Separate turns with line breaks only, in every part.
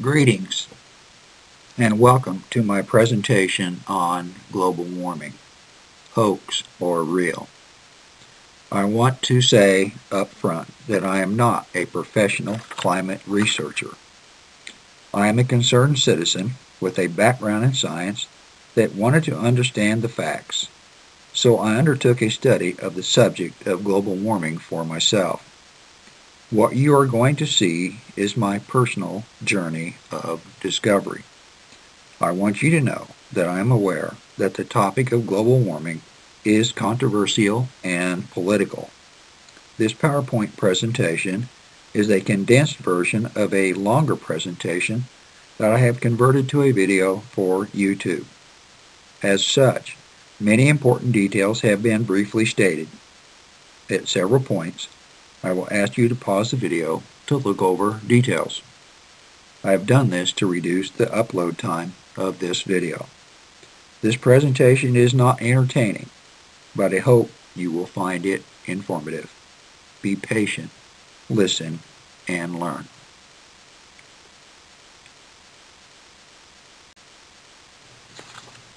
Greetings and welcome to my presentation on global warming, hoax or real. I want to say up front that I am not a professional climate researcher. I am a concerned citizen with a background in science that wanted to understand the facts, so I undertook a study of the subject of global warming for myself. What you are going to see is my personal journey of discovery. I want you to know that I am aware that the topic of global warming is controversial and political. This PowerPoint presentation is a condensed version of a longer presentation that I have converted to a video for YouTube. As such, many important details have been briefly stated. At several points, I will ask you to pause the video to look over details. I have done this to reduce the upload time of this video. This presentation is not entertaining, but I hope you will find it informative. Be patient, listen, and learn.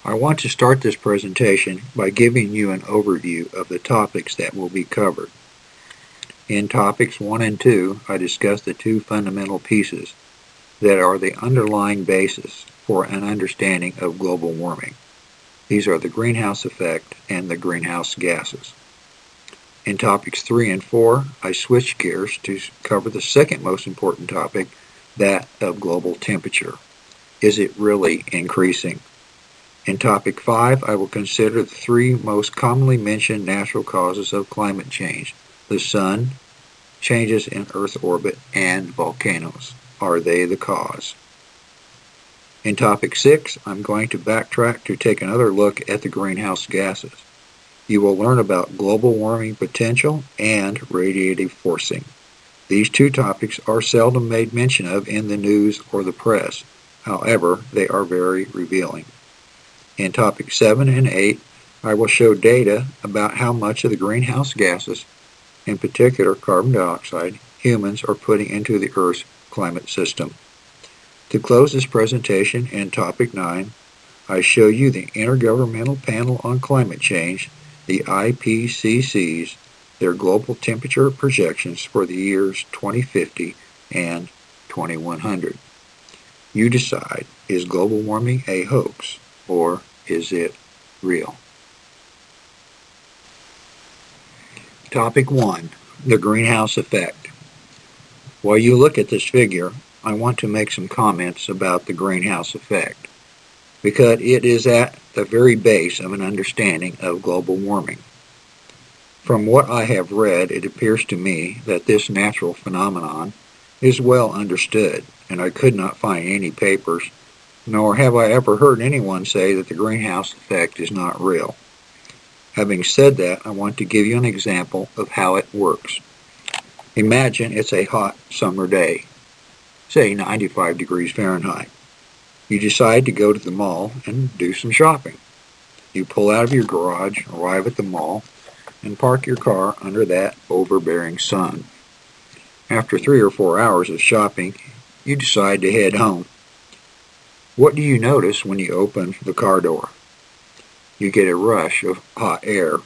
I want to start this presentation by giving you an overview of the topics that will be covered. In topics 1 and 2, I discuss the two fundamental pieces that are the underlying basis for an understanding of global warming. These are the greenhouse effect and the greenhouse gases. In topics 3 and 4, I switch gears to cover the second most important topic, that of global temperature. Is it really increasing? In topic 5, I will consider the three most commonly mentioned natural causes of climate change, the sun, changes in Earth orbit, and volcanoes. Are they the cause? In topic 6, I'm going to backtrack to take another look at the greenhouse gases. You will learn about global warming potential and radiative forcing. These two topics are seldom made mention of in the news or the press. However, they are very revealing. In topic 7 and 8, I will show data about how much of the greenhouse gases in particular carbon dioxide, humans are putting into the Earth's climate system. To close this presentation in Topic 9, I show you the Intergovernmental Panel on Climate Change, the IPCC's, their global temperature projections for the years 2050 and 2100. You decide, is global warming a hoax or is it real? Topic 1. The greenhouse effect. While you look at this figure, I want to make some comments about the greenhouse effect because it is at the very base of an understanding of global warming. From what I have read, it appears to me that this natural phenomenon is well understood, and I could not find any papers, nor have I ever heard anyone say that the greenhouse effect is not real. Having said that, I want to give you an example of how it works. Imagine it's a hot summer day, say 95 degrees Fahrenheit. You decide to go to the mall and do some shopping. You pull out of your garage, arrive at the mall, and park your car under that overbearing sun. After three or four hours of shopping, you decide to head home. What do you notice when you open the car door? You get a rush of hot air.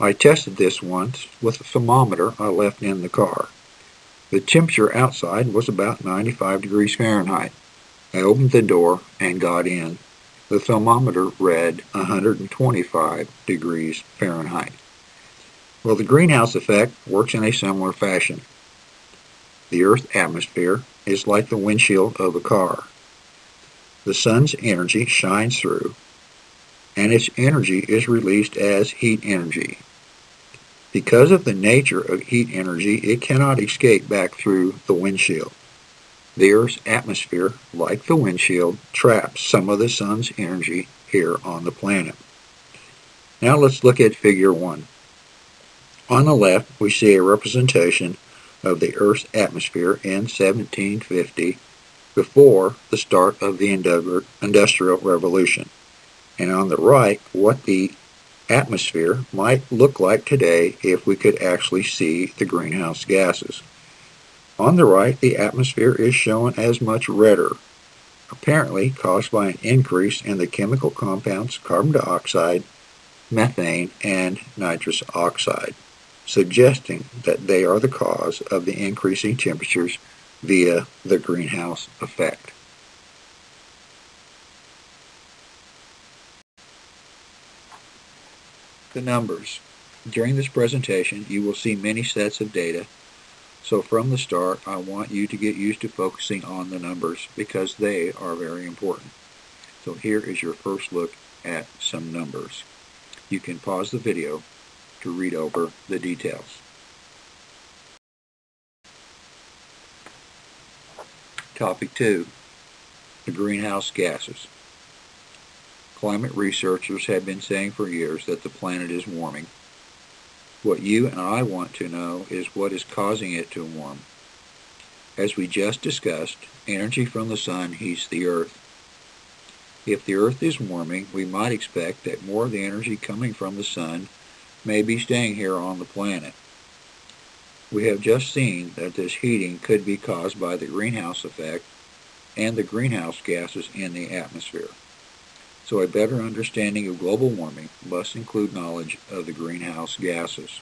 I tested this once with a thermometer I left in the car. The temperature outside was about 95 degrees Fahrenheit. I opened the door and got in. The thermometer read 125 degrees Fahrenheit. Well, the greenhouse effect works in a similar fashion. The Earth's atmosphere is like the windshield of a car. The sun's energy shines through and its energy is released as heat energy. Because of the nature of heat energy, it cannot escape back through the windshield. The Earth's atmosphere, like the windshield, traps some of the sun's energy here on the planet. Now let's look at figure 1. On the left, we see a representation of the Earth's atmosphere in 1750 before the start of the Industrial Revolution and on the right what the atmosphere might look like today if we could actually see the greenhouse gases. On the right, the atmosphere is shown as much redder, apparently caused by an increase in the chemical compounds carbon dioxide, methane, and nitrous oxide, suggesting that they are the cause of the increasing temperatures via the greenhouse effect. The numbers. During this presentation, you will see many sets of data so from the start, I want you to get used to focusing on the numbers because they are very important. So here is your first look at some numbers. You can pause the video to read over the details. Topic 2. The greenhouse gases. Climate researchers have been saying for years that the planet is warming what you and I want to know is what is causing it to warm. As we just discussed, energy from the sun heats the earth. If the earth is warming, we might expect that more of the energy coming from the sun may be staying here on the planet. We have just seen that this heating could be caused by the greenhouse effect and the greenhouse gases in the atmosphere. So a better understanding of global warming must include knowledge of the greenhouse gases.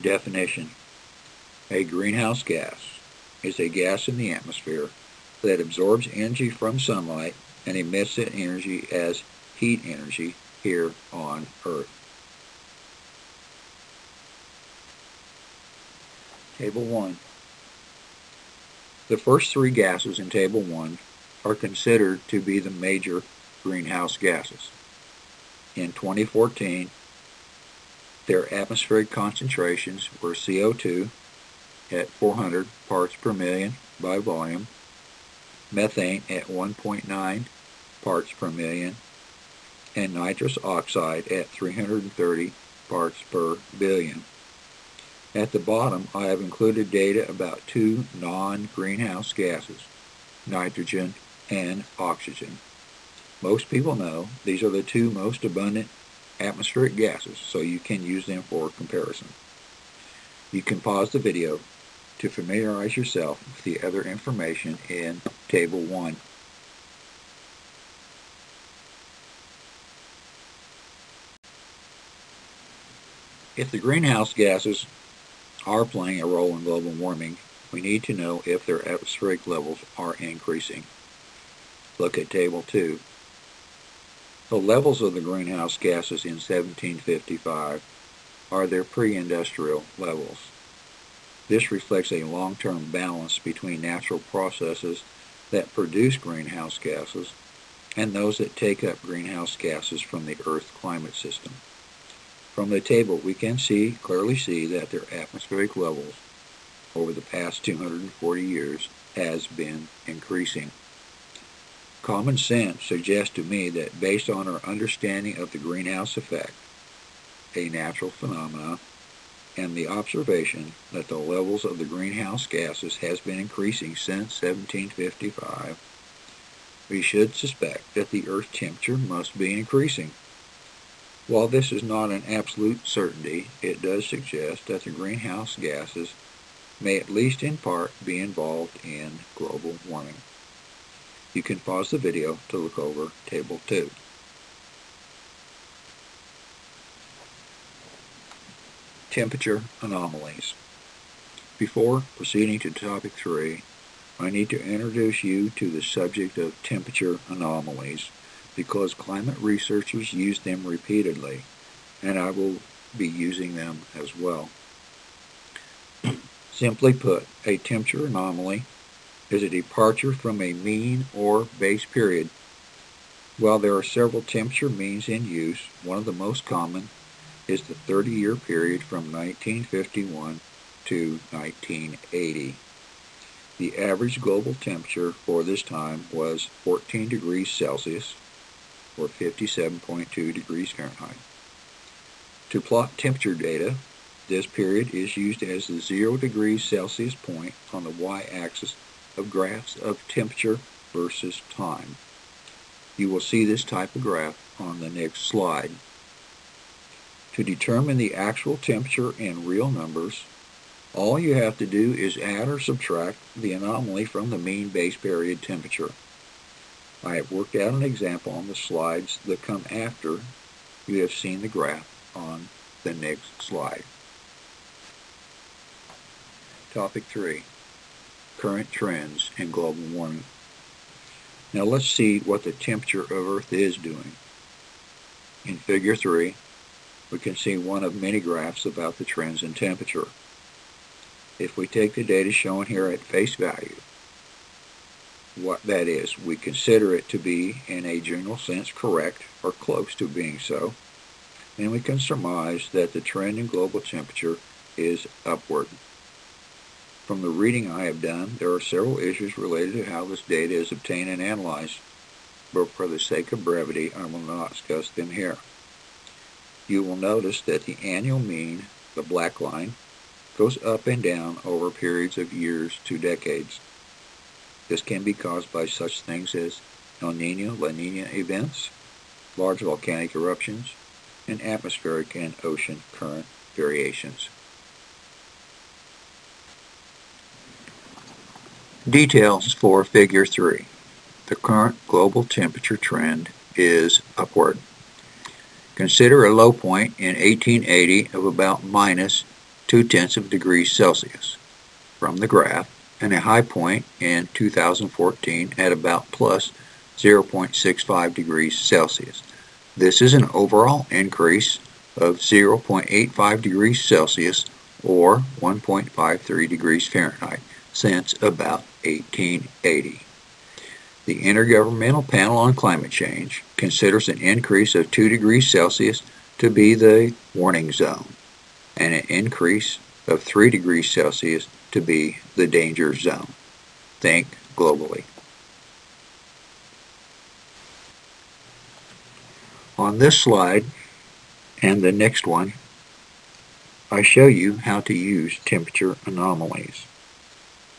Definition. A greenhouse gas is a gas in the atmosphere that absorbs energy from sunlight and emits that energy as heat energy here on Earth. Table 1. The first three gases in Table 1 are considered to be the major greenhouse gases. In 2014, their atmospheric concentrations were CO2 at 400 parts per million by volume, methane at 1.9 parts per million, and nitrous oxide at 330 parts per billion. At the bottom, I have included data about two non-greenhouse gases, nitrogen and oxygen. Most people know these are the two most abundant atmospheric gases, so you can use them for comparison. You can pause the video to familiarize yourself with the other information in Table 1. If the greenhouse gases are playing a role in global warming, we need to know if their atmospheric levels are increasing. Look at Table 2. The levels of the greenhouse gases in 1755 are their pre-industrial levels. This reflects a long-term balance between natural processes that produce greenhouse gases and those that take up greenhouse gases from the Earth climate system. From the table, we can see clearly see that their atmospheric levels over the past 240 years has been increasing. Common sense suggests to me that based on our understanding of the greenhouse effect, a natural phenomenon, and the observation that the levels of the greenhouse gases has been increasing since 1755, we should suspect that the Earth temperature must be increasing. While this is not an absolute certainty, it does suggest that the greenhouse gases may at least in part be involved in global warming. You can pause the video to look over Table 2. Temperature anomalies. Before proceeding to topic 3, I need to introduce you to the subject of temperature anomalies because climate researchers use them repeatedly, and I will be using them as well. Simply put, a temperature anomaly is a departure from a mean or base period. While there are several temperature means in use, one of the most common is the 30-year period from 1951 to 1980. The average global temperature for this time was 14 degrees Celsius, or 57.2 degrees Fahrenheit. To plot temperature data, this period is used as the 0 degrees Celsius point on the y-axis of graphs of temperature versus time. You will see this type of graph on the next slide. To determine the actual temperature in real numbers, All you have to do is add or subtract the anomaly from the mean base period temperature. I have worked out an example on the slides that come after you have seen the graph on the next slide. Topic 3. Current trends in global warming. Now let's see what the temperature of Earth is doing. In Figure 3, we can see one of many graphs about the trends in temperature. If we take the data shown here at face value, what that is, we consider it to be, in a general sense, correct or close to being so, and we can surmise that the trend in global temperature is upward. From the reading I have done, there are several issues related to how this data is obtained and analyzed, but for the sake of brevity, I will not discuss them here. You will notice that the annual mean, the black line, goes up and down over periods of years to decades. This can be caused by such things as El Nino, La Nina events, large volcanic eruptions, and atmospheric and ocean current variations. Details for Figure 3. The current global temperature trend is upward. Consider a low point in 1880 of about minus 2 tenths of degrees Celsius from the graph and a high point in 2014 at about plus 0.65 degrees Celsius. This is an overall increase of 0.85 degrees Celsius or 1.53 degrees Fahrenheit since about 1880. The Intergovernmental Panel on Climate Change considers an increase of 2 degrees Celsius to be the warning zone and an increase of 3 degrees Celsius to be the danger zone. Think globally. On this slide and the next one, I show you how to use temperature anomalies.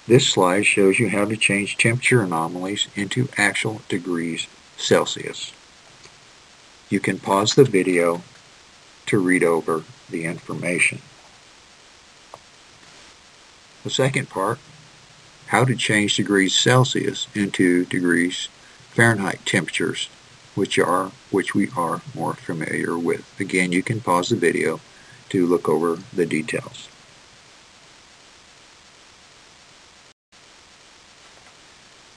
This slide shows you how to change temperature anomalies into actual degrees Celsius. You can pause the video to read over the information. The second part, how to change degrees Celsius into degrees Fahrenheit temperatures, which are which we are more familiar with. Again, you can pause the video to look over the details.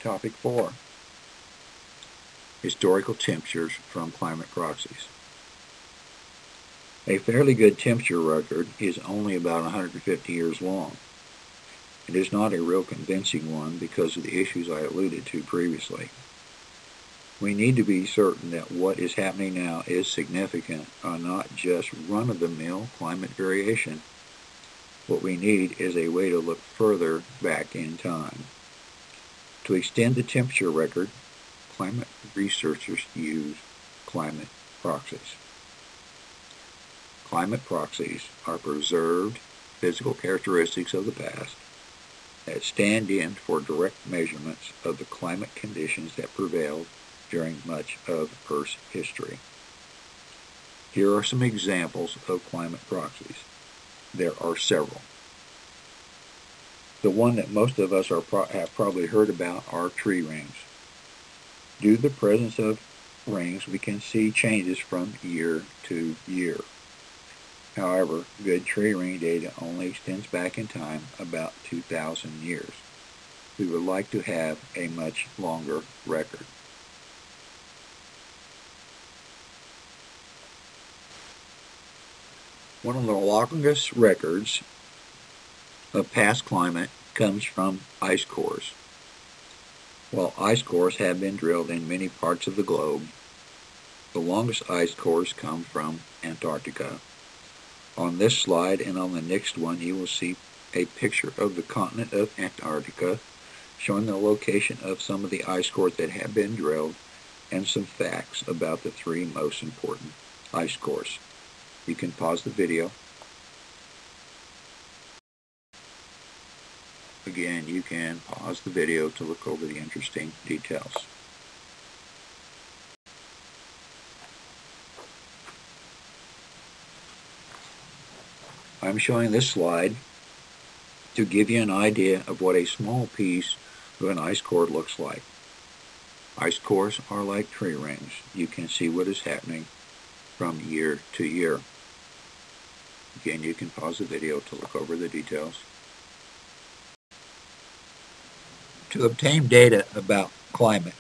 Topic 4 Historical temperatures from climate proxies. A fairly good temperature record is only about 150 years long. It is not a real convincing one because of the issues I alluded to previously. We need to be certain that what is happening now is significant and not just run-of-the-mill climate variation. What we need is a way to look further back in time. To extend the temperature record, climate researchers use climate proxies. Climate proxies are preserved physical characteristics of the past that stand in for direct measurements of the climate conditions that prevailed during much of Earth's history. Here are some examples of climate proxies. There are several. The one that most of us are pro have probably heard about are tree rings. Due to the presence of rings, we can see changes from year to year. However, good tree ring data only extends back in time about 2,000 years. We would like to have a much longer record. One of the longest records of past climate comes from ice cores. While ice cores have been drilled in many parts of the globe, the longest ice cores come from Antarctica. On this slide and on the next one you will see a picture of the continent of Antarctica showing the location of some of the ice cores that have been drilled and some facts about the three most important ice cores. You can pause the video Again, you can pause the video to look over the interesting details. I'm showing this slide to give you an idea of what a small piece of an ice core looks like. Ice cores are like tree rings. You can see what is happening from year to year. Again, you can pause the video to look over the details. To obtain data about climate,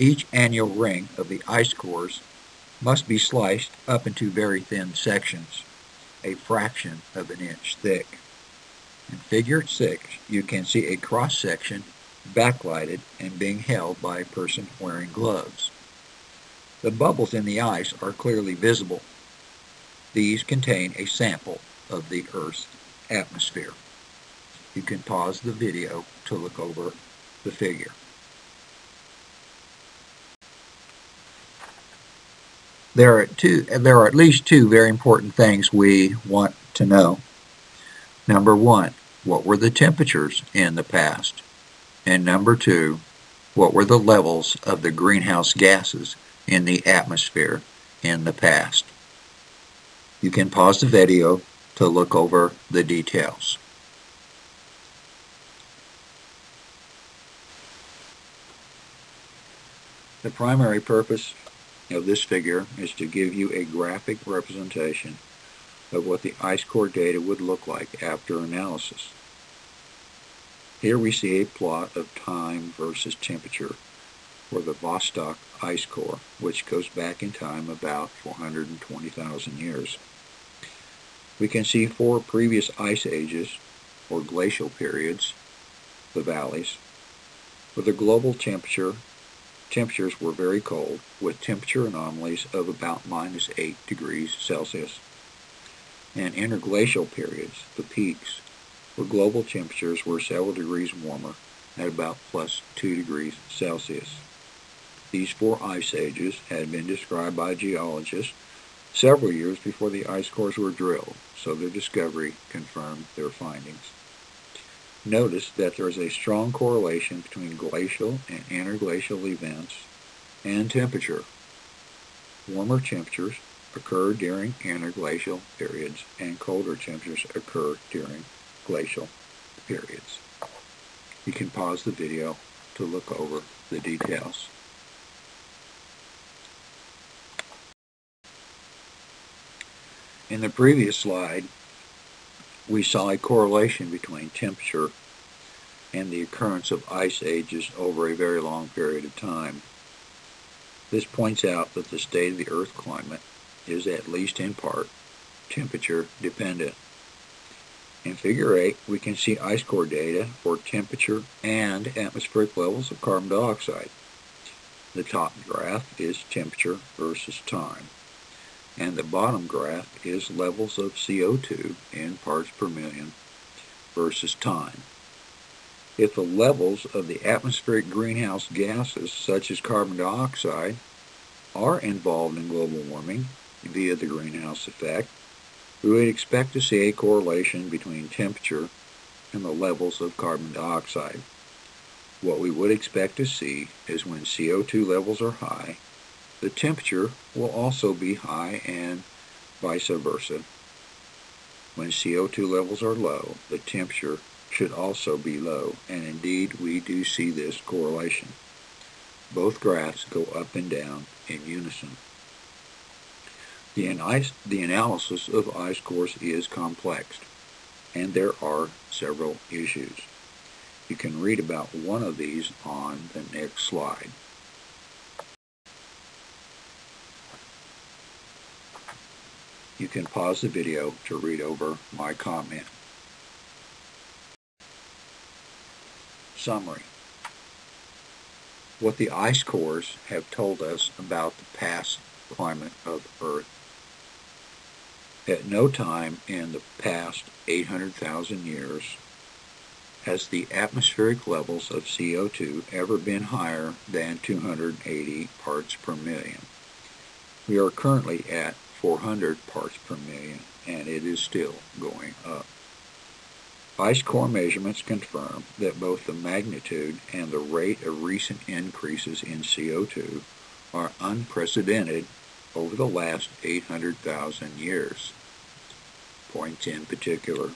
each annual ring of the ice cores must be sliced up into very thin sections, a fraction of an inch thick. In figure 6, you can see a cross-section backlighted and being held by a person wearing gloves. The bubbles in the ice are clearly visible. These contain a sample of the Earth's atmosphere. You can pause the video to look over the figure. There are two there are at least two very important things we want to know. Number 1, what were the temperatures in the past? And number 2, what were the levels of the greenhouse gases in the atmosphere in the past? You can pause the video to look over the details. The primary purpose of this figure is to give you a graphic representation of what the ice core data would look like after analysis. Here we see a plot of time versus temperature for the Vostok ice core, which goes back in time about 420,000 years. We can see four previous ice ages, or glacial periods, the valleys, with a global temperature temperatures were very cold, with temperature anomalies of about minus 8 degrees Celsius. And interglacial periods, the peaks, where global temperatures were several degrees warmer at about plus 2 degrees Celsius. These four ice ages had been described by geologists several years before the ice cores were drilled, so their discovery confirmed their findings. Notice that there is a strong correlation between glacial and interglacial events and temperature. Warmer temperatures occur during interglacial periods and colder temperatures occur during glacial periods. You can pause the video to look over the details. In the previous slide, we saw a correlation between temperature and the occurrence of ice ages over a very long period of time. This points out that the state of the Earth climate is at least in part temperature dependent. In Figure 8, we can see ice core data for temperature and atmospheric levels of carbon dioxide. The top graph is temperature versus time and the bottom graph is levels of CO2 in parts per million versus time. If the levels of the atmospheric greenhouse gases, such as carbon dioxide, are involved in global warming via the greenhouse effect, we would expect to see a correlation between temperature and the levels of carbon dioxide. What we would expect to see is when CO2 levels are high, the temperature will also be high and vice versa. When CO2 levels are low, the temperature should also be low, and indeed we do see this correlation. Both graphs go up and down in unison. The, the analysis of ice cores is complex, and there are several issues. You can read about one of these on the next slide. You can pause the video to read over my comment. Summary. What the ice cores have told us about the past climate of Earth. At no time in the past 800,000 years has the atmospheric levels of CO2 ever been higher than 280 parts per million. We are currently at 400 parts per million, and it is still going up. Ice core measurements confirm that both the magnitude and the rate of recent increases in CO2 are unprecedented over the last 800,000 years. Points in particular.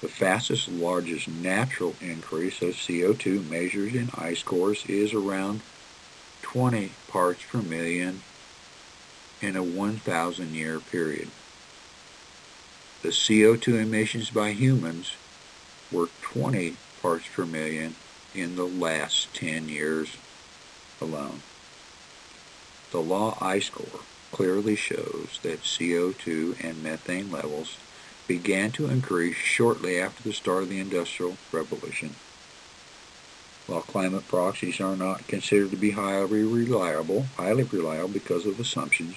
The fastest, largest natural increase of CO2 measured in ice cores is around 20 parts per million in a 1,000 year period. The CO2 emissions by humans were 20 parts per million in the last 10 years alone. The law ice core clearly shows that CO2 and methane levels began to increase shortly after the start of the Industrial Revolution. While climate proxies are not considered to be highly reliable, highly reliable because of assumptions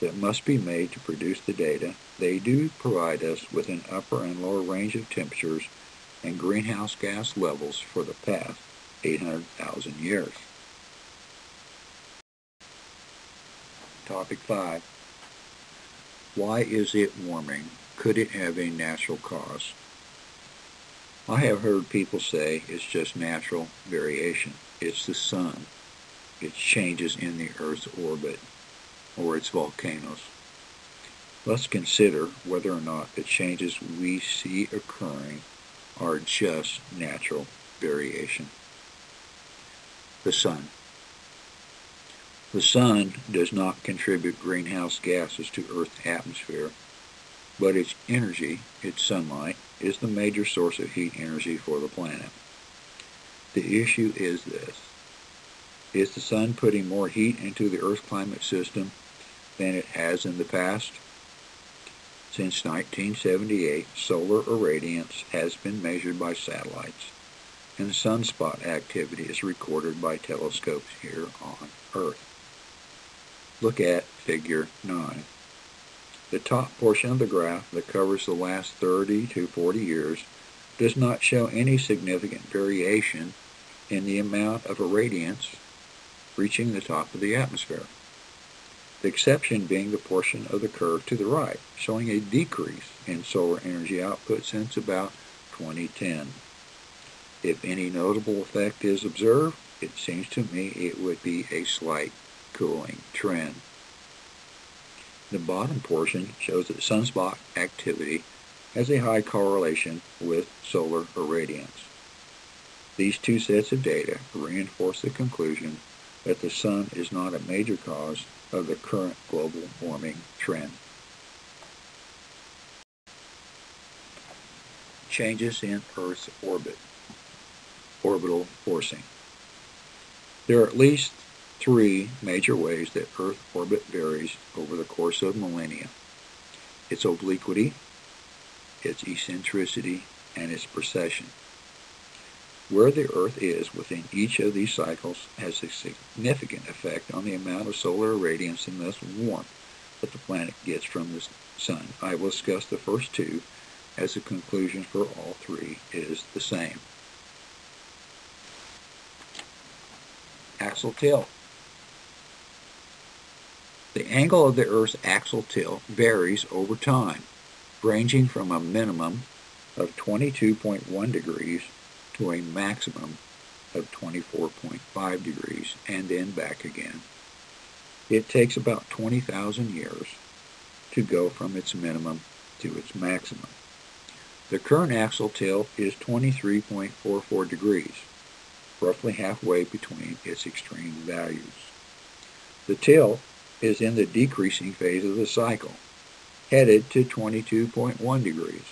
that must be made to produce the data, they do provide us with an upper and lower range of temperatures and greenhouse gas levels for the past 800,000 years. Topic 5. Why is it warming? Could it have a natural cause? I have heard people say it's just natural variation. It's the sun. It's changes in the Earth's orbit or its volcanoes. Let's consider whether or not the changes we see occurring are just natural variation. The sun. The sun does not contribute greenhouse gases to Earth's atmosphere, but its energy, its sunlight, is the major source of heat energy for the planet. The issue is this. Is the sun putting more heat into the Earth's climate system than it has in the past? Since 1978, solar irradiance has been measured by satellites, and sunspot activity is recorded by telescopes here on Earth. Look at Figure 9. The top portion of the graph that covers the last 30 to 40 years does not show any significant variation in the amount of irradiance reaching the top of the atmosphere the exception being the portion of the curve to the right, showing a decrease in solar energy output since about 2010. If any notable effect is observed, it seems to me it would be a slight cooling trend. The bottom portion shows that sunspot activity has a high correlation with solar irradiance. These two sets of data reinforce the conclusion that the sun is not a major cause of the current global warming trend. Changes in Earth's orbit. Orbital forcing. There are at least three major ways that Earth orbit varies over the course of millennia. Its obliquity, its eccentricity, and its precession. Where the Earth is within each of these cycles has a significant effect on the amount of solar radiance and thus warmth that the planet gets from the Sun. I will discuss the first two as the conclusion for all three is the same. Axial tilt. The angle of the Earth's axial tilt varies over time, ranging from a minimum of 22.1 degrees to a maximum of 24.5 degrees and then back again. It takes about 20,000 years to go from its minimum to its maximum. The current axial tilt is 23.44 degrees, roughly halfway between its extreme values. The tilt is in the decreasing phase of the cycle, headed to 22.1 degrees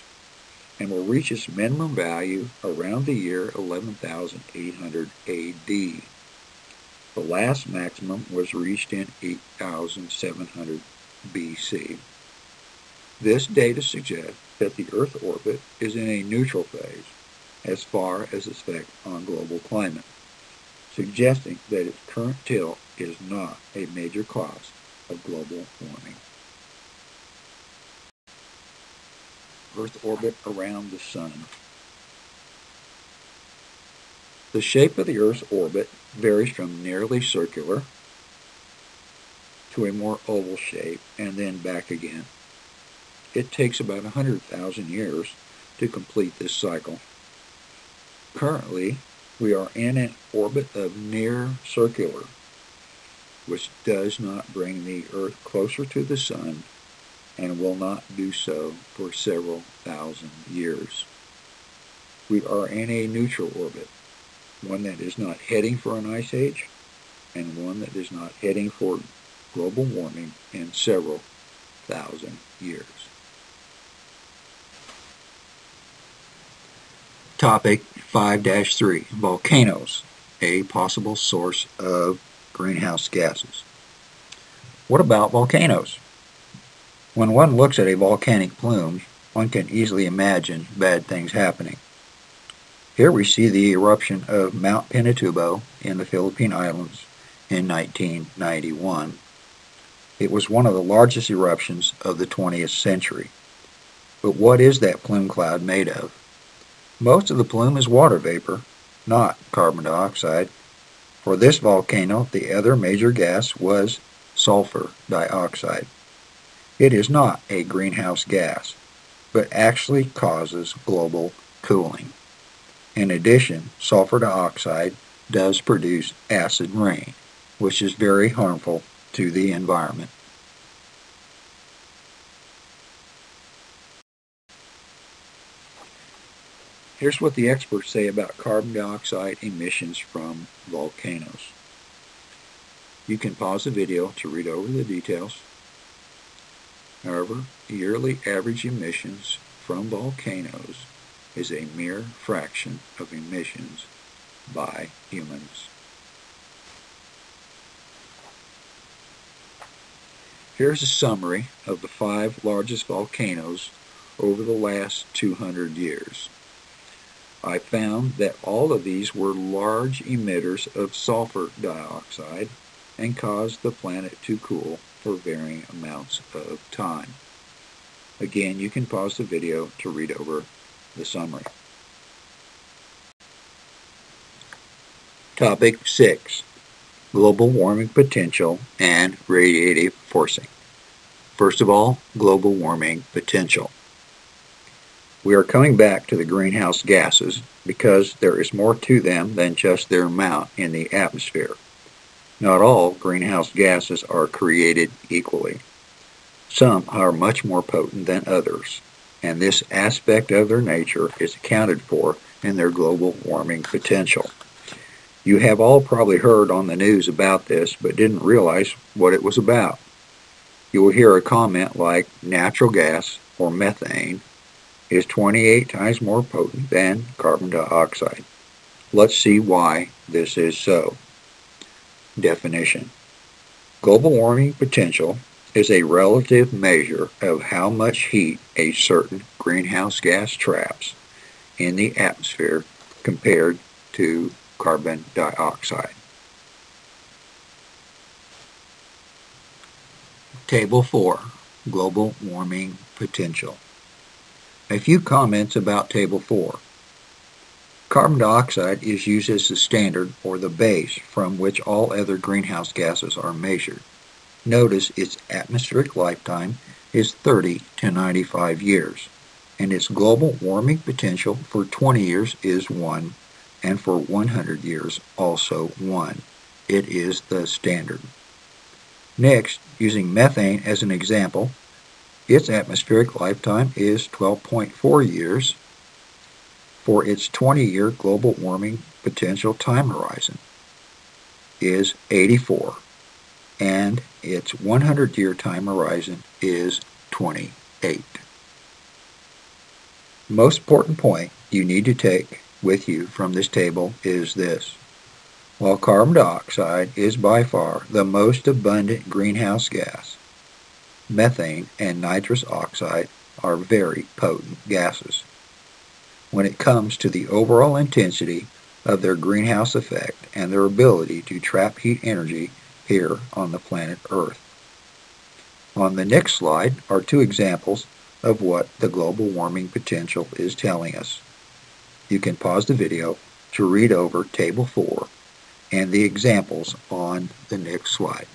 and will reach its minimum value around the year 11,800 AD. The last maximum was reached in 8,700 BC. This data suggests that the Earth orbit is in a neutral phase as far as its effect on global climate, suggesting that its current tilt is not a major cause of global warming. Earth orbit around the Sun. The shape of the Earth's orbit varies from nearly circular to a more oval shape and then back again. It takes about 100,000 years to complete this cycle. Currently, we are in an orbit of near circular, which does not bring the Earth closer to the Sun and will not do so for several thousand years. we are in a neutral orbit, one that is not heading for an ice age and one that is not heading for global warming in several thousand years. Topic 5-3 Volcanoes, a possible source of greenhouse gases. What about volcanoes? When one looks at a volcanic plume, one can easily imagine bad things happening. Here we see the eruption of Mount Pinatubo in the Philippine Islands in 1991. It was one of the largest eruptions of the 20th century. But what is that plume cloud made of? Most of the plume is water vapor, not carbon dioxide. For this volcano, the other major gas was sulfur dioxide. It is not a greenhouse gas, but actually causes global cooling. In addition, sulfur dioxide does produce acid rain, which is very harmful to the environment. Here's what the experts say about carbon dioxide emissions from volcanoes. You can pause the video to read over the details. However, yearly average emissions from volcanoes is a mere fraction of emissions by humans. Here's a summary of the five largest volcanoes over the last 200 years. I found that all of these were large emitters of sulfur dioxide and caused the planet to cool for varying amounts of time. Again, you can pause the video to read over the summary. Topic 6 Global Warming Potential and Radiative Forcing. First of all, global warming potential. We are coming back to the greenhouse gases because there is more to them than just their amount in the atmosphere. Not all greenhouse gases are created equally. Some are much more potent than others, and this aspect of their nature is accounted for in their global warming potential. You have all probably heard on the news about this, but didn't realize what it was about. You will hear a comment like natural gas or methane is 28 times more potent than carbon dioxide. Let's see why this is so. Definition Global warming potential is a relative measure of how much heat a certain greenhouse gas traps in the atmosphere compared to carbon dioxide. Table 4 Global Warming Potential. A few comments about Table 4. Carbon dioxide is used as the standard or the base from which all other greenhouse gases are measured. Notice its atmospheric lifetime is 30 to 95 years, and its global warming potential for 20 years is 1, and for 100 years also 1. It is the standard. Next, using methane as an example, its atmospheric lifetime is 12.4 years for its 20-year global warming potential time horizon is 84 and its 100-year time horizon is 28. Most important point you need to take with you from this table is this. While carbon dioxide is by far the most abundant greenhouse gas, methane and nitrous oxide are very potent gases. When it comes to the overall intensity of their greenhouse effect and their ability to trap heat energy here on the planet Earth. On the next slide are two examples of what the global warming potential is telling us. You can pause the video to read over Table 4 and the examples on the next slide.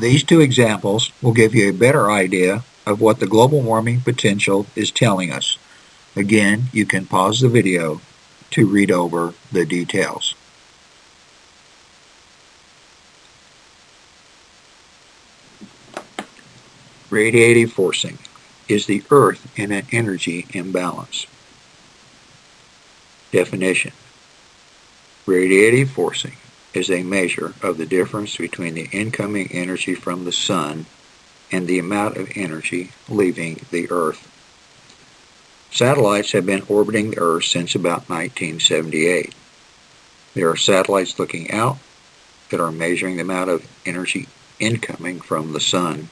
These two examples will give you a better idea of what the global warming potential is telling us. Again, you can pause the video to read over the details. Radiative forcing. is the Earth in an energy imbalance? Definition Radiative forcing is a measure of the difference between the incoming energy from the Sun and the amount of energy leaving the Earth. Satellites have been orbiting the Earth since about 1978. There are satellites looking out that are measuring the amount of energy incoming from the Sun,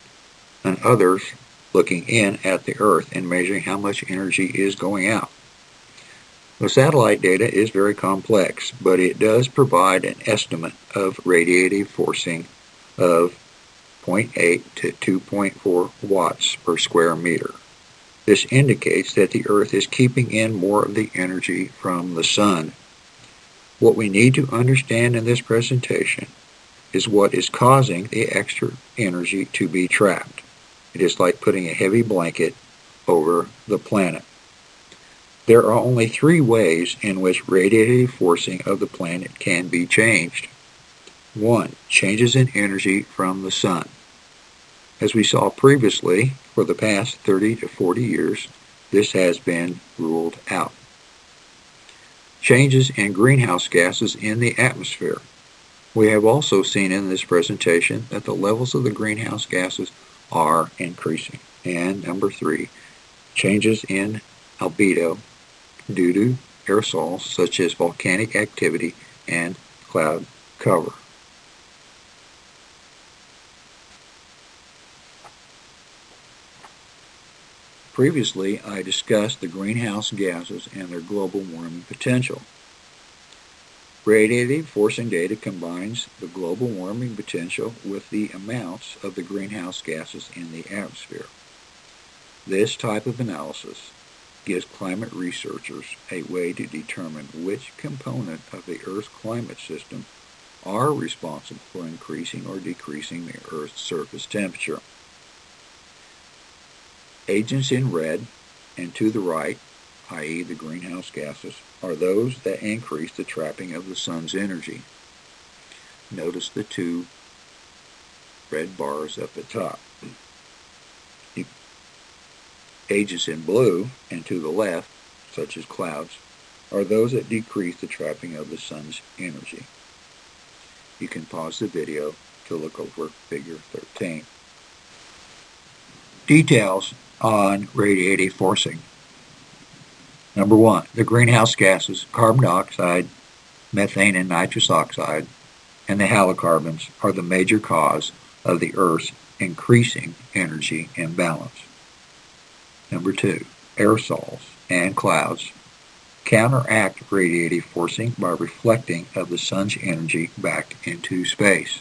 and others looking in at the Earth and measuring how much energy is going out. The satellite data is very complex, but it does provide an estimate of radiative forcing of 0.8 to 2.4 watts per square meter. This indicates that the Earth is keeping in more of the energy from the Sun. What we need to understand in this presentation is what is causing the extra energy to be trapped. It is like putting a heavy blanket over the planet. There are only three ways in which radiative forcing of the planet can be changed. 1. Changes in energy from the Sun. As we saw previously, for the past 30 to 40 years, this has been ruled out. Changes in greenhouse gases in the atmosphere. We have also seen in this presentation that the levels of the greenhouse gases are increasing. And number three, changes in albedo due to aerosols such as volcanic activity and cloud cover. Previously, I discussed the greenhouse gases and their global warming potential. Radiative forcing data combines the global warming potential with the amounts of the greenhouse gases in the atmosphere. This type of analysis gives climate researchers a way to determine which component of the Earth's climate system are responsible for increasing or decreasing the Earth's surface temperature. Agents in red and to the right, i.e. the greenhouse gases, are those that increase the trapping of the sun's energy. Notice the two red bars up the top. The agents in blue and to the left, such as clouds, are those that decrease the trapping of the sun's energy. You can pause the video to look over figure 13. Details on radiative forcing. Number one, the greenhouse gases, carbon dioxide, methane, and nitrous oxide, and the halocarbons are the major cause of the Earth's increasing energy imbalance. Number two, aerosols and clouds counteract radiative forcing by reflecting of the sun's energy back into space.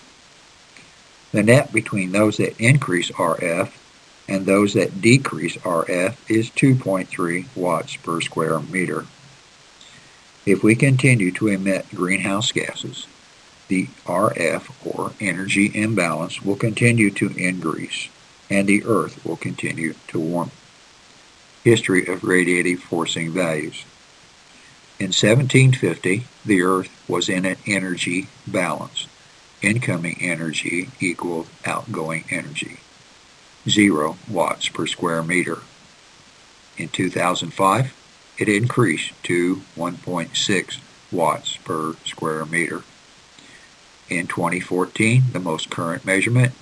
The net between those that increase RF and those that decrease RF is 2.3 watts per square meter. If we continue to emit greenhouse gases, the RF or energy imbalance will continue to increase and the Earth will continue to warm. History of radiative forcing values. In 1750, the Earth was in an energy balance. Incoming energy equaled outgoing energy. 0 watts per square meter. In 2005, it increased to 1.6 watts per square meter. In 2014, the most current measurement,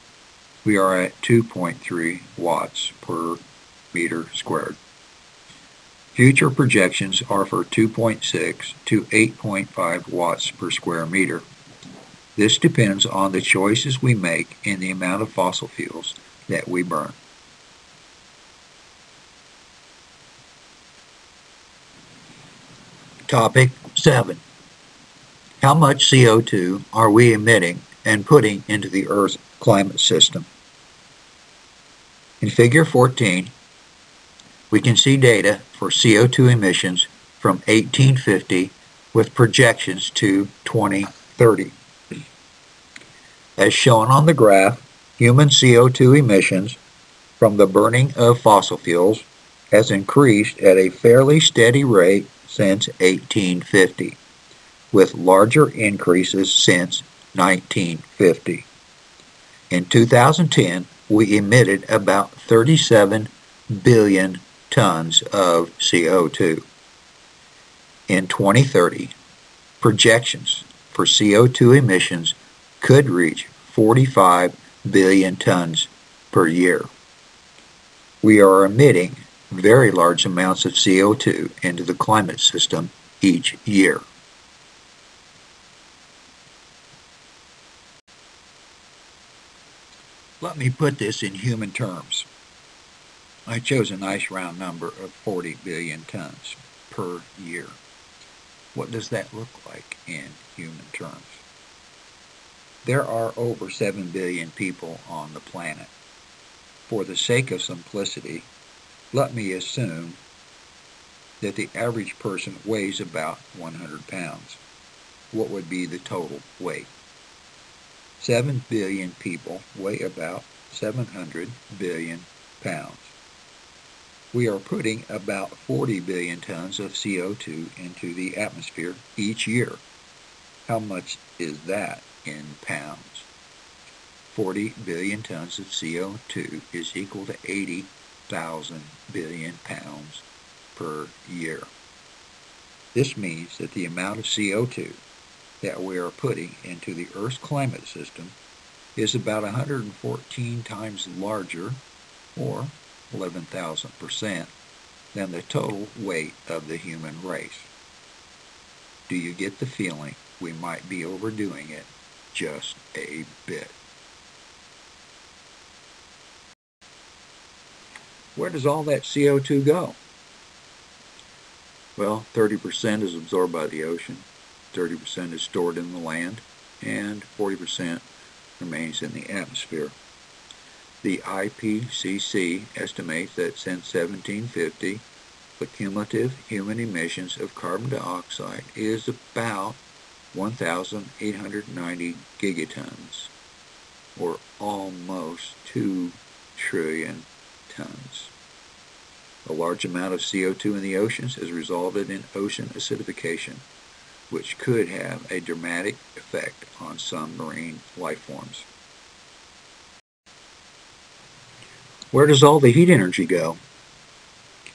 we are at 2.3 watts per meter squared. Future projections are for 2.6 to 8.5 watts per square meter. This depends on the choices we make in the amount of fossil fuels that we burn. Topic 7. How much CO2 are we emitting and putting into the Earth's climate system? In Figure 14, we can see data for CO2 emissions from 1850 with projections to 2030. As shown on the graph, human CO2 emissions from the burning of fossil fuels has increased at a fairly steady rate since 1850, with larger increases since 1950. In 2010, we emitted about 37 billion tons of CO2. In 2030, projections for CO2 emissions could reach 45 billion tons per year. We are emitting very large amounts of CO2 into the climate system each year. Let me put this in human terms. I chose a nice round number of 40 billion tons per year. What does that look like in human terms? There are over 7 billion people on the planet. For the sake of simplicity, let me assume that the average person weighs about 100 pounds. What would be the total weight? 7 billion people weigh about 700 billion pounds. We are putting about 40 billion tons of CO2 into the atmosphere each year. How much is that in pounds? 40 billion tons of CO2 is equal to 80,000 billion pounds per year. This means that the amount of CO2 that we are putting into the Earth's climate system is about 114 times larger, or 11,000%, than the total weight of the human race. Do you get the feeling we might be overdoing it just a bit? Where does all that CO2 go? Well, 30% is absorbed by the ocean, 30% is stored in the land, and 40% remains in the atmosphere. The IPCC estimates that since 1750, the cumulative human emissions of carbon dioxide is about 1,890 gigatons, or almost 2 trillion tons. A large amount of CO2 in the oceans has resulted in ocean acidification, which could have a dramatic effect on some marine life forms. Where does all the heat energy go?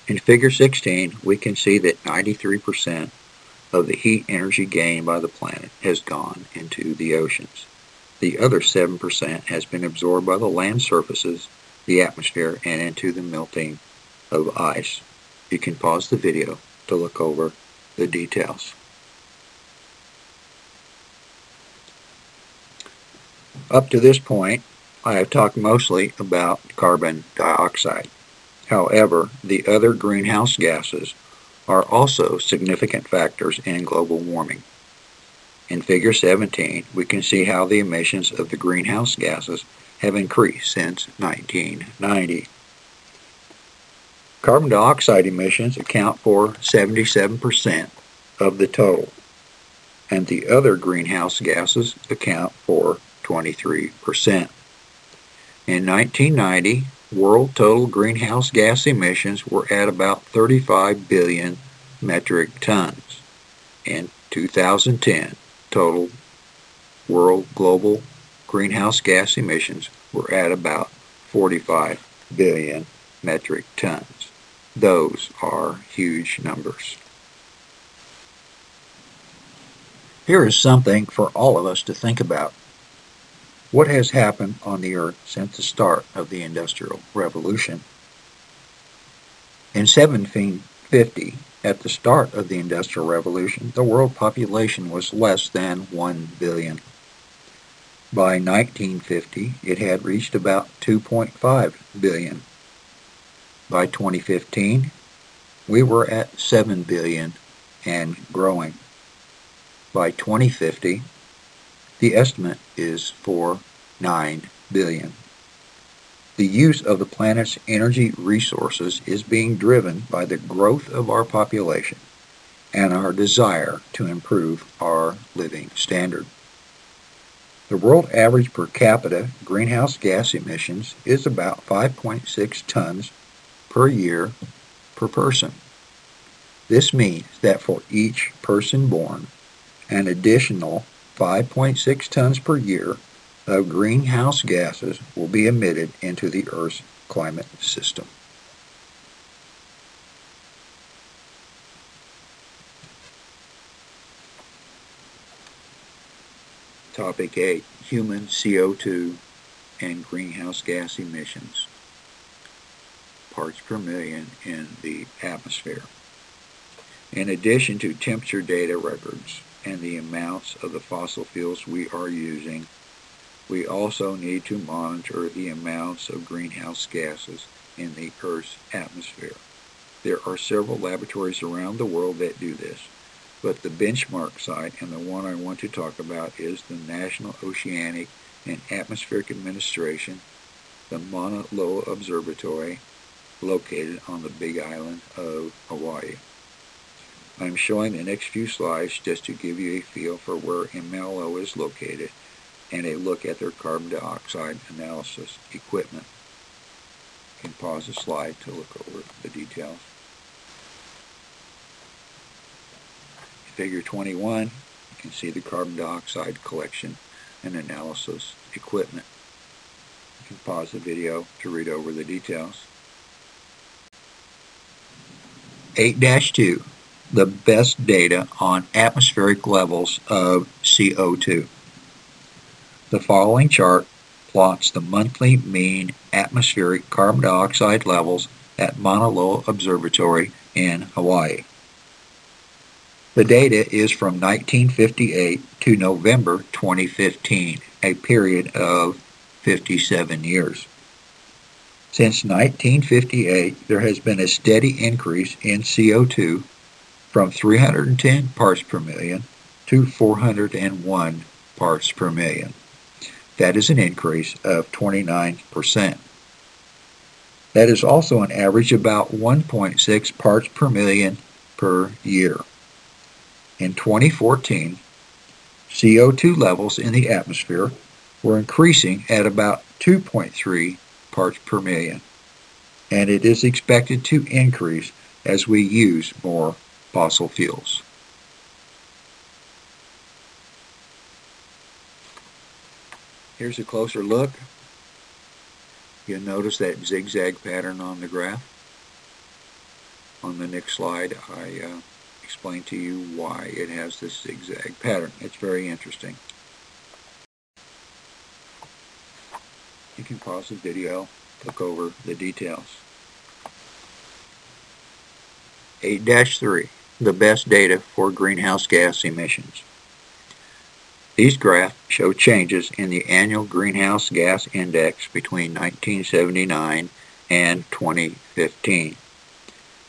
In figure 16, we can see that 93% of the heat energy gained by the planet has gone into the oceans. The other 7% has been absorbed by the land surfaces, the atmosphere, and into the melting of ice. You can pause the video to look over the details. Up to this point, I have talked mostly about carbon dioxide. However, the other greenhouse gases are also significant factors in global warming. In Figure 17, we can see how the emissions of the greenhouse gases have increased since 1990. Carbon dioxide emissions account for 77% of the total, and the other greenhouse gases account for 23%. In 1990, world total greenhouse gas emissions were at about 35 billion metric tons. In 2010, total world global greenhouse gas emissions were at about 45 billion metric tons. Those are huge numbers. Here is something for all of us to think about. What has happened on the earth since the start of the Industrial Revolution? In 1750, at the start of the Industrial Revolution, the world population was less than 1 billion. By 1950, it had reached about 2.5 billion. By 2015, we were at 7 billion and growing. By 2050, the estimate is for 9 billion. The use of the planet's energy resources is being driven by the growth of our population and our desire to improve our living standard. The world average per capita greenhouse gas emissions is about 5.6 tons per year per person. This means that for each person born, an additional 5.6 tons per year of greenhouse gases will be emitted into the Earth's climate system. Topic 8 Human CO2 and greenhouse gas emissions, parts per million in the atmosphere. In addition to temperature data records, and the amounts of the fossil fuels we are using, we also need to monitor the amounts of greenhouse gases in the Earth's atmosphere. There are several laboratories around the world that do this. But the benchmark site and the one I want to talk about is the National Oceanic and Atmospheric Administration, the Mauna Loa Observatory, located on the Big Island of Hawaii. I'm showing the next few slides just to give you a feel for where MLO is located and a look at their carbon dioxide analysis equipment. You can pause the slide to look over the details. Figure 21, you can see the carbon dioxide collection and analysis equipment. You can pause the video to read over the details. 8-2, the best data on atmospheric levels of CO2. The following chart plots the monthly mean atmospheric carbon dioxide levels at Mauna Loa Observatory in Hawaii. The data is from 1958 to November 2015, a period of 57 years. Since 1958, there has been a steady increase in CO2 from 310 parts per million to 401 parts per million. That is an increase of 29%. That is also an average about 1.6 parts per million per year. In 2014, CO2 levels in the atmosphere were increasing at about 2.3 parts per million, and it is expected to increase as we use more fossil fuels. Here's a closer look. You'll notice that zigzag pattern on the graph. On the next slide, I uh, explain to you why it has this zigzag pattern. It's very interesting. You can pause the video, look over the details. 8-3, the best data for greenhouse gas emissions. These graphs show changes in the annual greenhouse gas index between 1979 and 2015.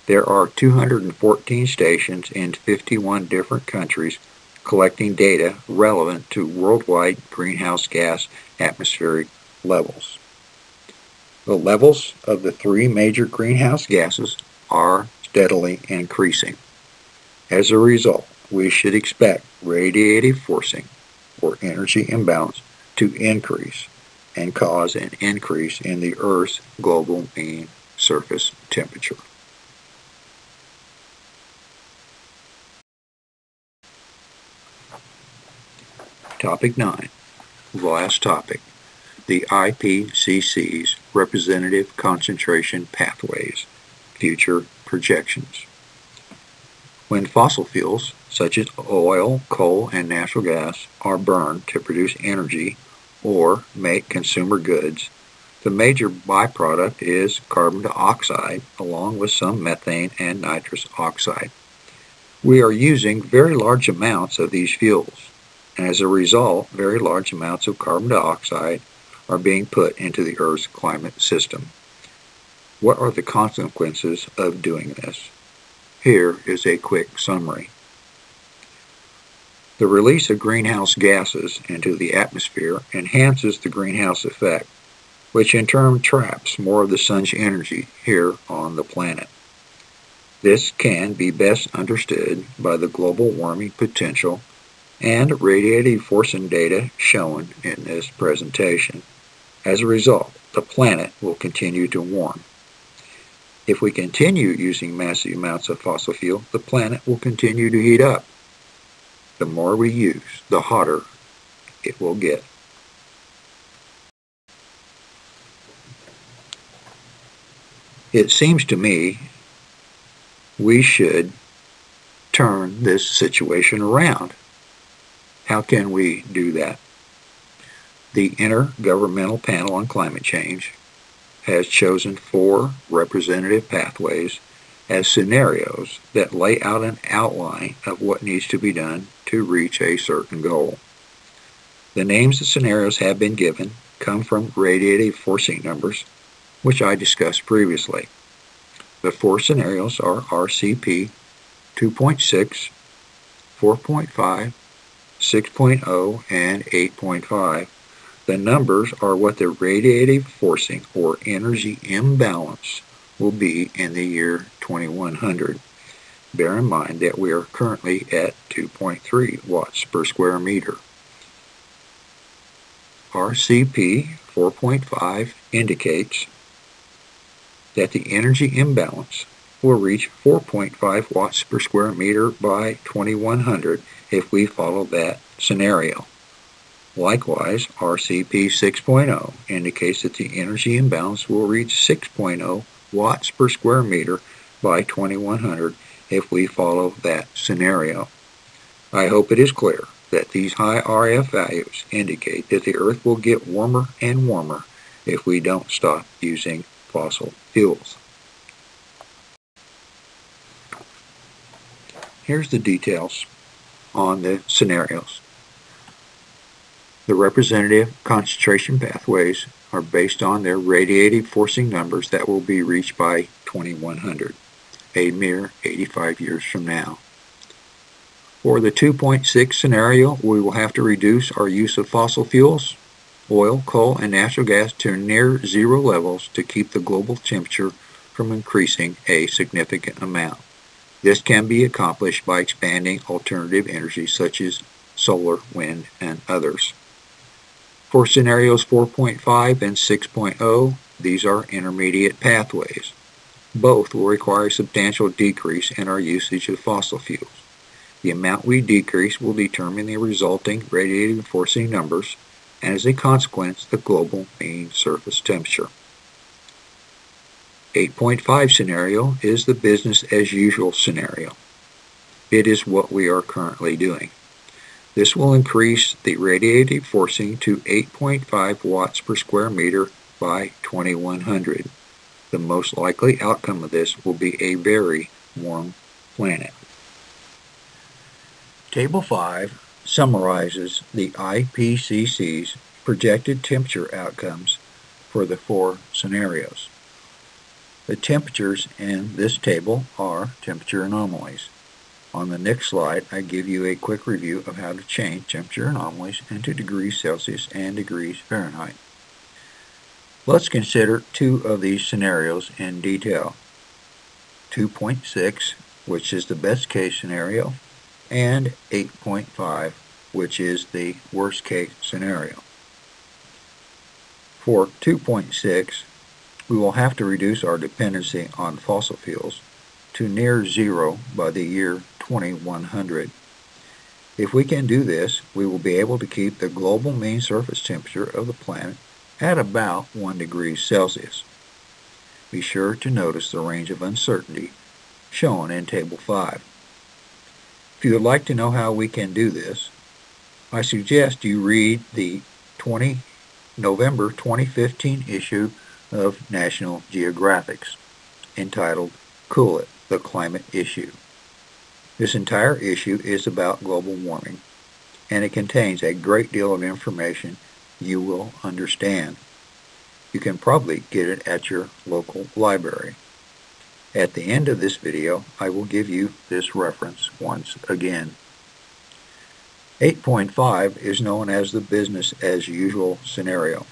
There are 214 stations in 51 different countries collecting data relevant to worldwide greenhouse gas atmospheric levels. The levels of the three major greenhouse gases are steadily increasing. As a result, we should expect radiative forcing or energy imbalance to increase and cause an increase in the Earth's global mean surface temperature. Topic 9. Last topic. The IPCC's Representative Concentration Pathways Future Projections. When fossil fuels, such as oil, coal, and natural gas, are burned to produce energy or make consumer goods, the major byproduct is carbon dioxide along with some methane and nitrous oxide. We are using very large amounts of these fuels. And as a result, very large amounts of carbon dioxide are being put into the Earth's climate system. What are the consequences of doing this? Here is a quick summary. The release of greenhouse gases into the atmosphere enhances the greenhouse effect, which in turn traps more of the sun's energy here on the planet. This can be best understood by the global warming potential and radiative forcing data shown in this presentation. As a result, the planet will continue to warm. If we continue using massive amounts of fossil fuel, the planet will continue to heat up. The more we use, the hotter it will get. It seems to me we should turn this situation around. How can we do that? The Intergovernmental Panel on Climate Change has chosen four representative pathways as scenarios that lay out an outline of what needs to be done to reach a certain goal. The names of scenarios have been given come from radiative forcing numbers, which I discussed previously. The four scenarios are RCP 2.6, 4.5, 6.0, and 8.5. The numbers are what the radiative forcing or energy imbalance will be in the year 2100. Bear in mind that we are currently at 2.3 watts per square meter. RCP 4.5 indicates that the energy imbalance will reach 4.5 watts per square meter by 2100 if we follow that scenario. Likewise, RCP 6.0 indicates that the energy imbalance will reach 6.0 watts per square meter by 2100 if we follow that scenario. I hope it is clear that these high RF values indicate that the Earth will get warmer and warmer if we don't stop using fossil fuels. Here's the details on the scenarios. The representative concentration pathways are based on their radiative forcing numbers that will be reached by 2100, a mere 85 years from now. For the 2.6 scenario, we will have to reduce our use of fossil fuels, oil, coal, and natural gas to near zero levels to keep the global temperature from increasing a significant amount. This can be accomplished by expanding alternative energies such as solar, wind, and others. For scenarios 4.5 and 6.0, these are intermediate pathways. Both will require a substantial decrease in our usage of fossil fuels. The amount we decrease will determine the resulting radiative forcing numbers and as a consequence the global mean surface temperature. 8.5 scenario is the business as usual scenario. It is what we are currently doing. This will increase the radiative forcing to 8.5 watts per square meter by 2100. The most likely outcome of this will be a very warm planet. Table 5 summarizes the IPCC's projected temperature outcomes for the four scenarios. The temperatures in this table are temperature anomalies. On the next slide, I give you a quick review of how to change temperature anomalies into degrees Celsius and degrees Fahrenheit. Let's consider two of these scenarios in detail. 2.6, which is the best case scenario, and 8.5, which is the worst case scenario. For 2.6, we will have to reduce our dependency on fossil fuels to near zero by the year 2100. If we can do this, we will be able to keep the global mean surface temperature of the planet at about 1 degree Celsius. Be sure to notice the range of uncertainty shown in Table 5. If you would like to know how we can do this, I suggest you read the 20 November 2015 issue of National Geographics entitled Cool It, the Climate Issue. This entire issue is about global warming and it contains a great deal of information you will understand. You can probably get it at your local library. At the end of this video, I will give you this reference once again. 8.5 is known as the business as usual scenario.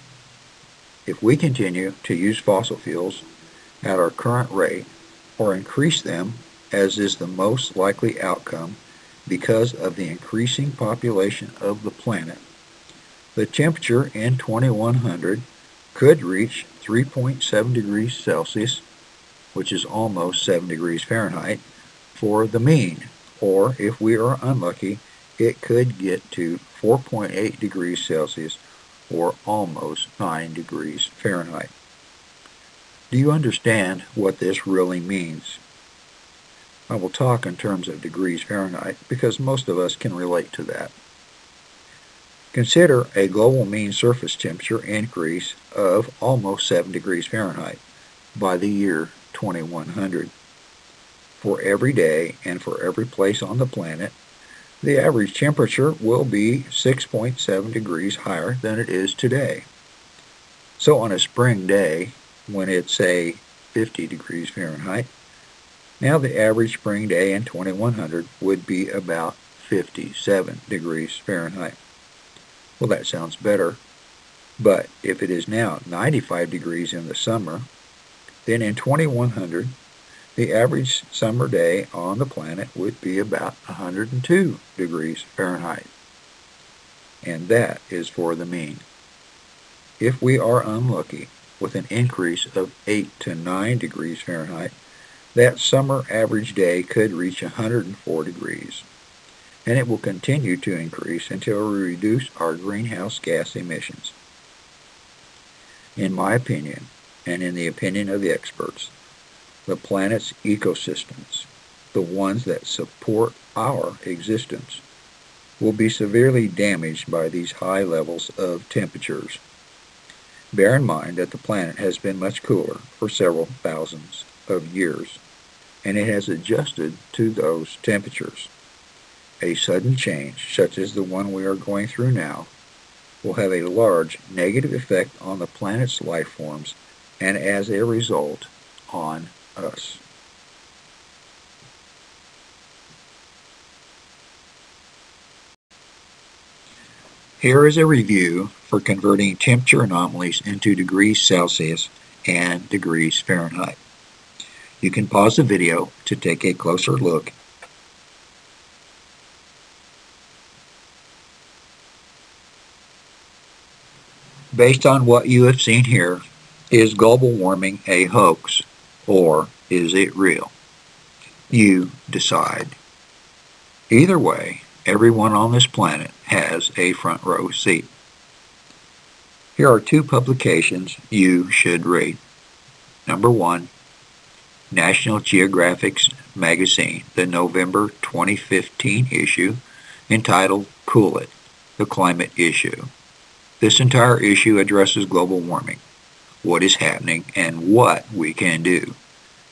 If we continue to use fossil fuels at our current rate or increase them as is the most likely outcome because of the increasing population of the planet, the temperature in 2100 could reach 3.7 degrees Celsius which is almost 7 degrees Fahrenheit, for the mean, or if we are unlucky, it could get to 4.8 degrees Celsius or almost 9 degrees Fahrenheit. Do you understand what this really means? I will talk in terms of degrees Fahrenheit because most of us can relate to that. Consider a global mean surface temperature increase of almost 7 degrees Fahrenheit by the year 2100. For every day and for every place on the planet, the average temperature will be 6.7 degrees higher than it is today. So on a spring day, when it's say 50 degrees Fahrenheit, now the average spring day in 2100 would be about 57 degrees Fahrenheit. Well, that sounds better. But if it is now 95 degrees in the summer, then in 2100, the average summer day on the planet would be about 102 degrees Fahrenheit. And that is for the mean. If we are unlucky with an increase of 8 to 9 degrees Fahrenheit, that summer average day could reach 104 degrees. And it will continue to increase until we reduce our greenhouse gas emissions. In my opinion, and in the opinion of the experts, the planet's ecosystems, the ones that support our existence, will be severely damaged by these high levels of temperatures. Bear in mind that the planet has been much cooler for several thousands of years, and it has adjusted to those temperatures. A sudden change, such as the one we are going through now, will have a large negative effect on the planet's life forms and as a result on us. Here is a review for converting temperature anomalies into degrees Celsius and degrees Fahrenheit. You can pause the video to take a closer look Based on what you have seen here, is global warming a hoax? or is it real? You decide. Either way, everyone on this planet has a front row seat. Here are two publications you should read. Number one, National Geographic's magazine, the November 2015 issue, entitled Cool It, the Climate Issue. This entire issue addresses global warming what is happening, and what we can do.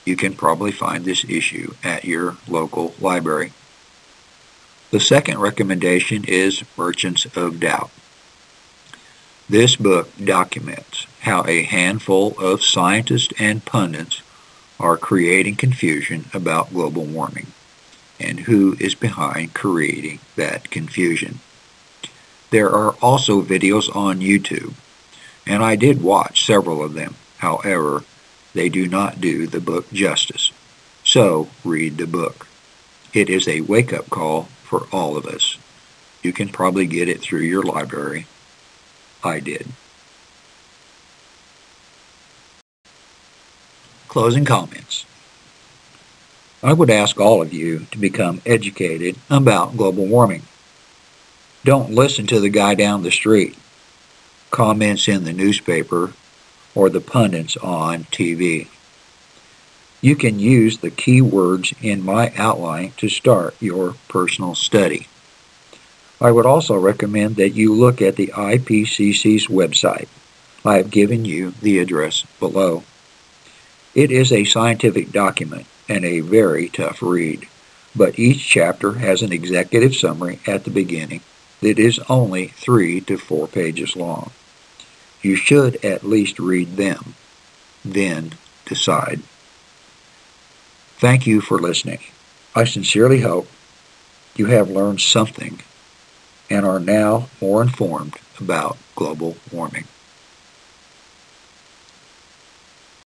You can probably find this issue at your local library. The second recommendation is Merchants of Doubt. This book documents how a handful of scientists and pundits are creating confusion about global warming and who is behind creating that confusion. There are also videos on YouTube and I did watch several of them. However, they do not do the book justice. So, read the book. It is a wake-up call for all of us. You can probably get it through your library. I did. Closing comments. I would ask all of you to become educated about global warming. Don't listen to the guy down the street comments in the newspaper, or the pundits on TV. You can use the keywords in my outline to start your personal study. I would also recommend that you look at the IPCC's website. I have given you the address below. It is a scientific document and a very tough read, but each chapter has an executive summary at the beginning that is only three to four pages long. You should at least read them, then decide. Thank you for listening. I sincerely hope you have learned something and are now more informed about global warming.